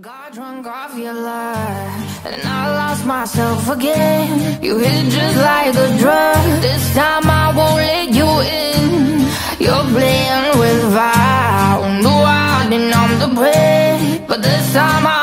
Got drunk off your life, and I lost myself again. You hit just like a drug. This time I won't let you in. You're playing with fire. No, I didn't, I'm the prey. But this time I